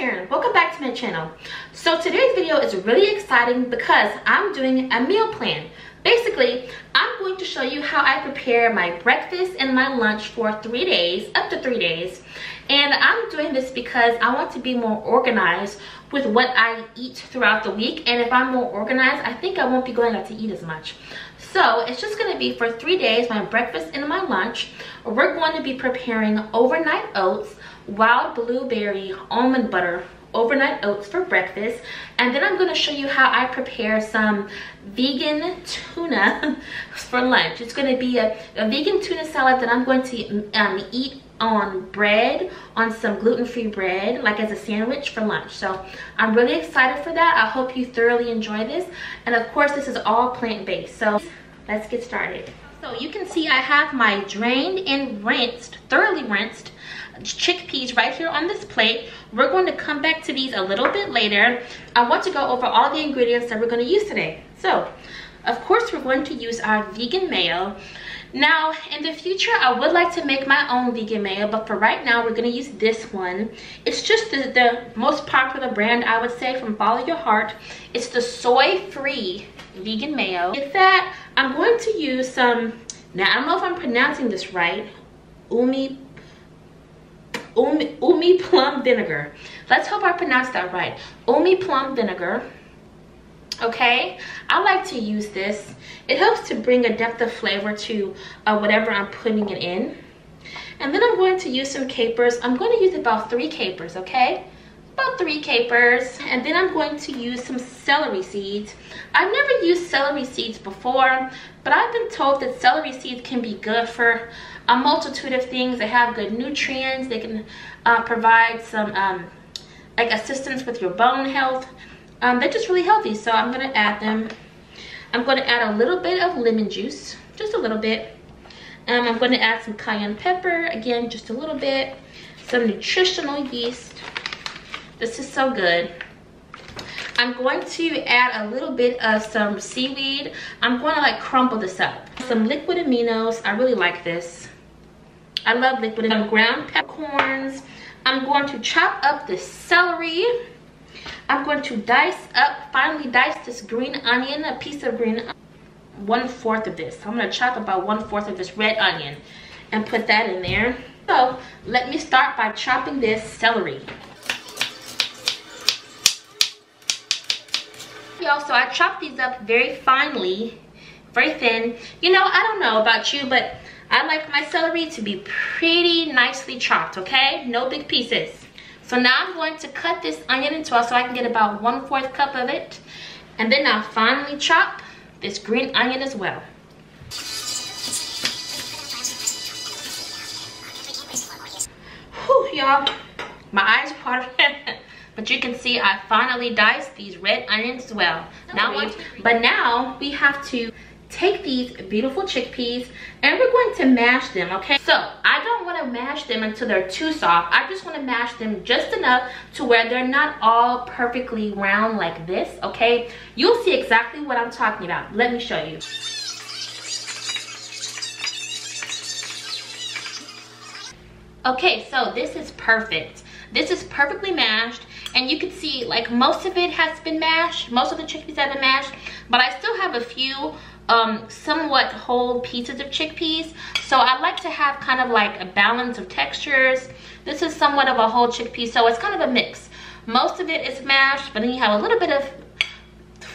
Karen, welcome back to my channel. So today's video is really exciting because I'm doing a meal plan. Basically, I'm going to show you how I prepare my breakfast and my lunch for three days, up to three days. And I'm doing this because I want to be more organized with what I eat throughout the week. And if I'm more organized, I think I won't be going out to eat as much. So it's just gonna be for three days, my breakfast and my lunch. We're going to be preparing overnight oats, wild blueberry almond butter overnight oats for breakfast. And then i'm going to show you how i prepare some vegan tuna for lunch. It's going to be a, a, vegan tuna salad that i'm going to um, eat on bread on some gluten-free bread like as a sandwich for lunch. So i'm really excited for that. I hope you thoroughly enjoy this. And of course this is all plant-based. So let's get started. So you can see i have my drained and rinsed thoroughly rinsed chickpeas right here on this plate. We're going to come back to these a little bit later. I want to go over all the ingredients that we're going to use today. So, of course, we're going to use our vegan mayo. Now, in the future, I would like to make my own vegan mayo, but for right now, we're gonna use this one. It's just the, the most popular brand, I would say, from Follow Your Heart. It's the soy-free vegan mayo. With that, I'm going to use some, now I don't know if I'm pronouncing this right, umi umi, umi plum vinegar. Let's hope I pronounced that right. Umi plum vinegar. Okay, I like to use this. It helps to bring a depth of flavor to uh, whatever I'm putting it in. And then I'm going to use some capers. I'm going to use about three capers, okay? About three capers. And then I'm going to use some celery seeds. I've never used celery seeds before, but I've been told that celery seeds can be good for a multitude of things. They have good nutrients. They can uh, provide some um, like assistance with your bone health. Um, they're just really healthy. So I'm going to add them. I'm going to add a little bit of lemon juice, just a little bit. Um, I'm going to add some cayenne pepper, again, just a little bit. Some nutritional yeast. This is so good. I'm going to add a little bit of some seaweed. I'm going to like crumble this up. Some liquid aminos. I really like this. I love liquid. Some ground peppercorns. I'm going to chop up the celery. I'm going to dice up, finely dice this green onion, a piece of green one fourth of this. I'm gonna chop about one fourth of this red onion and put that in there. So let me start by chopping this celery. Y'all, so I chopped these up very finely, very thin. You know, I don't know about you, but I like my celery to be pretty nicely chopped, okay? No big pieces. So now I'm going to cut this onion in 12 so I can get about one fourth cup of it. And then I'll finally chop this green onion as well. Y'all. My eyes are watering. but you can see I finally diced these red onions as well. Now, but now we have to take these beautiful chickpeas and we're going to mash them okay? So i don't want to mash them until they're too soft. I just want to mash them just enough to where they're not all perfectly round like this okay? You'll see exactly what i'm talking about. Let me show you. Okay so this is perfect. This is perfectly mashed and you can see like most of it has been mashed most of the chickpeas have been mashed but i still have a few um, somewhat whole pieces of chickpeas. So I like to have kind of like a balance of textures. This is somewhat of a whole chickpea, so it's kind of a mix. Most of it is mashed, but then you have a little bit of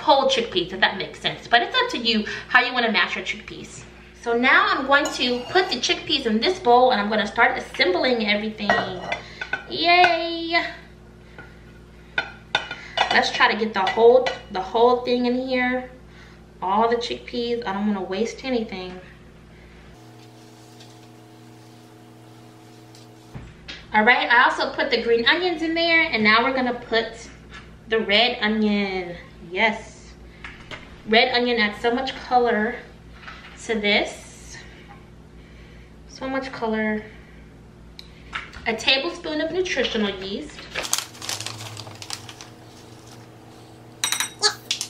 whole chickpeas, if that makes sense. But it's up to you how you want to mash your chickpeas. So now I'm going to put the chickpeas in this bowl and I'm going to start assembling everything. Yay! Let's try to get the whole the whole thing in here all the chickpeas. I don't want to waste anything. All right, I also put the green onions in there and now we're gonna put the red onion. Yes, red onion adds so much color to this. So much color. A tablespoon of nutritional yeast.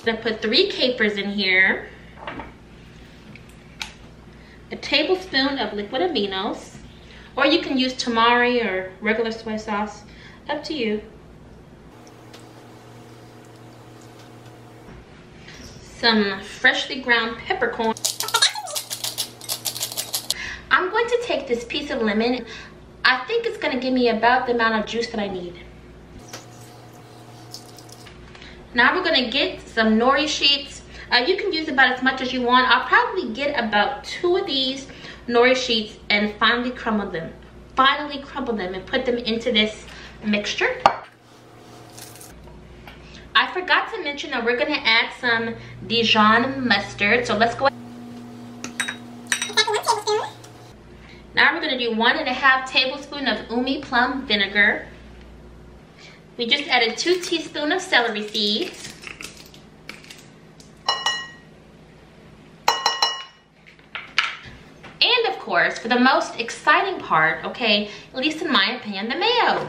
gonna put three capers in here, a tablespoon of liquid aminos, or you can use tamari or regular soy sauce, up to you. Some freshly ground peppercorn. I'm going to take this piece of lemon. I think it's gonna give me about the amount of juice that I need. Now we're gonna get some nori sheets. Uh, you can use about as much as you want. I'll probably get about two of these nori sheets and finally crumble them. Finally crumble them and put them into this mixture. I forgot to mention that we're gonna add some Dijon mustard. So let's go Now we're gonna do one and a half tablespoon of umi plum vinegar. We just added two teaspoons of celery seeds. And of course, for the most exciting part, okay, at least in my opinion, the mayo.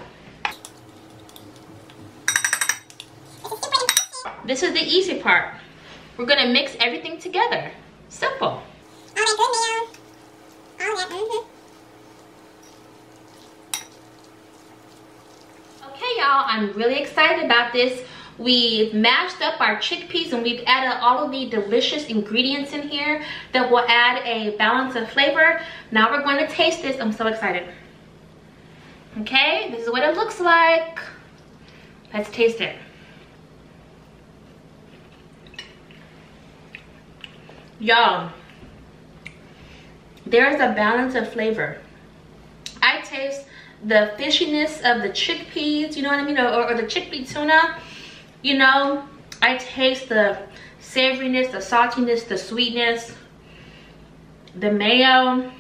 This is the easy part. We're gonna mix everything together. Simple. All that good mayo. All that, mm -hmm. Okay, y'all, I'm really excited about this. We've mashed up our chickpeas and we've added all of the delicious ingredients in here that will add a balance of flavor. Now we're going to taste this. I'm so excited. Okay, this is what it looks like. Let's taste it. y'all there's a balance of flavor i taste the fishiness of the chickpeas you know what i mean? Or, or the chickpea tuna you know? I taste the savoriness the saltiness the sweetness the mayo.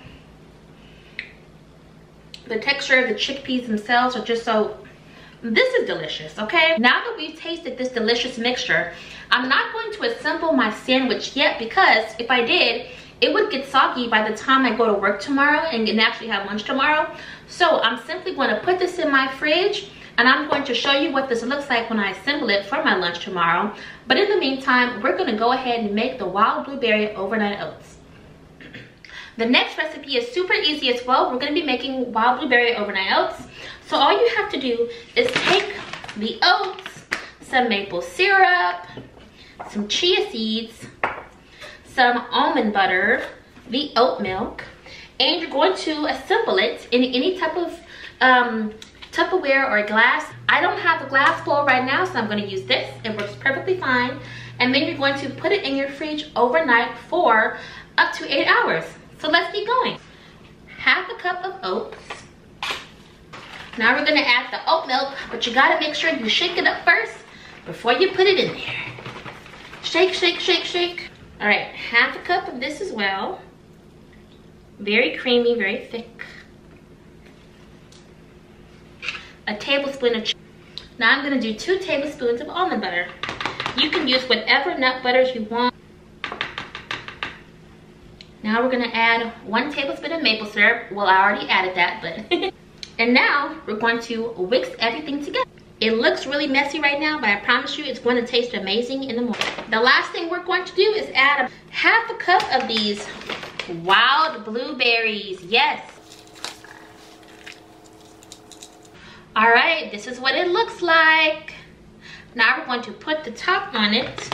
The texture of the chickpeas themselves are just so this is delicious okay? Now that we've tasted this delicious mixture i'm not going to assemble my sandwich yet because if i did it would get soggy by the time i go to work tomorrow and actually have lunch tomorrow. So i'm simply going to put this in my fridge and i'm going to show you what this looks like when i assemble it for my lunch tomorrow. But in the meantime we're going to go ahead and make the wild blueberry overnight oats. The next recipe is super easy as well. We're going to be making wild blueberry overnight oats. So all you have to do is take the oats, some maple syrup, some chia seeds, some almond butter, the oat milk, and you're going to assemble it in any type of um, Tupperware or glass. I don't have a glass bowl right now, so I'm gonna use this. It works perfectly fine. And then you're going to put it in your fridge overnight for up to eight hours. So let's keep going. Half a cup of oats, now we're gonna add the oat milk, but you gotta make sure you shake it up first before you put it in there. Shake, shake, shake, shake. All right, half a cup of this as well. Very creamy, very thick. A tablespoon of Now I'm gonna do two tablespoons of almond butter. You can use whatever nut butters you want. Now we're gonna add one tablespoon of maple syrup. Well, I already added that, but And now we're going to whisk everything together. It looks really messy right now, but I promise you it's going to taste amazing in the morning. The last thing we're going to do is add a half a cup of these wild blueberries. Yes. All right, this is what it looks like. Now we're going to put the top on it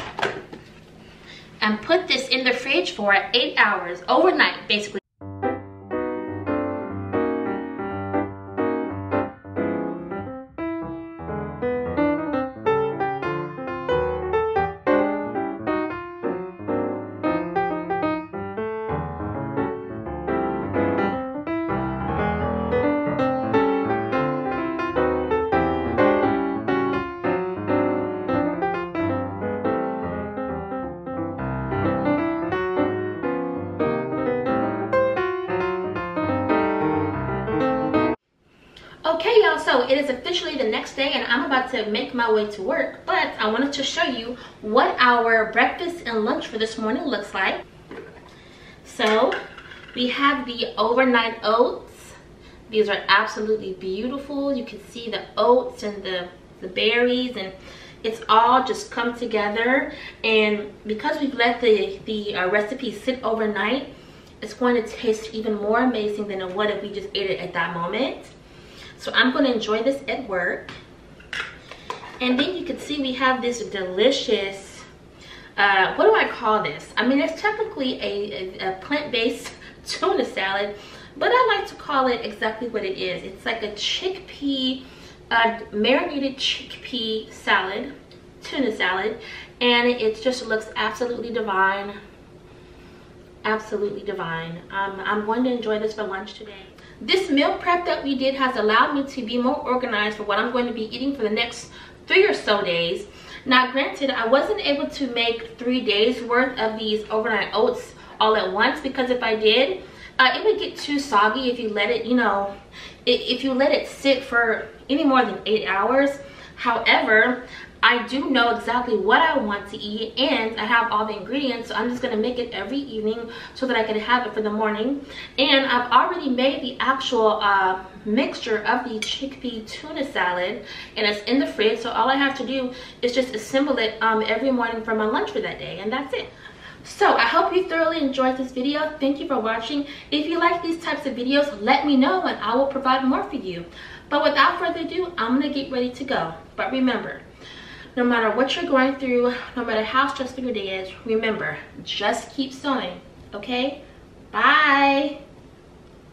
and put this in the fridge for eight hours, overnight, basically. So it is officially the next day and i'm about to make my way to work but i wanted to show you what our breakfast and lunch for this morning looks like. So we have the overnight oats. These are absolutely beautiful. You can see the oats and the the berries and it's all just come together. And because we've let the the uh, recipe sit overnight it's going to taste even more amazing than it would if we just ate it at that moment so I'm gonna enjoy this at work. And then you can see we have this delicious uh, what do I call this? I mean, it's technically a, a, a plant-based tuna salad, but I like to call it exactly what it is. It's like a chickpea, uh, marinated chickpea salad, tuna salad, and it just looks absolutely divine. Absolutely divine. Um, I'm going to enjoy this for lunch today. This meal prep that we did has allowed me to be more organized for what I'm going to be eating for the next three or so days. Now, granted, I wasn't able to make three days worth of these overnight oats all at once because if I did, uh, it would get too soggy if you let it, you know, if you let it sit for any more than eight hours. However, I do know exactly what I want to eat and I have all the ingredients so I'm just going to make it every evening so that I can have it for the morning and I've already made the actual uh, mixture of the chickpea tuna salad and it's in the fridge so all I have to do is just assemble it um, every morning for my lunch for that day and that's it. So I hope you thoroughly enjoyed this video. Thank you for watching. If you like these types of videos, let me know and I will provide more for you. But without further ado, I'm going to get ready to go. But remember, no matter what you're going through, no matter how stressful your day is, remember, just keep sowing, okay? Bye.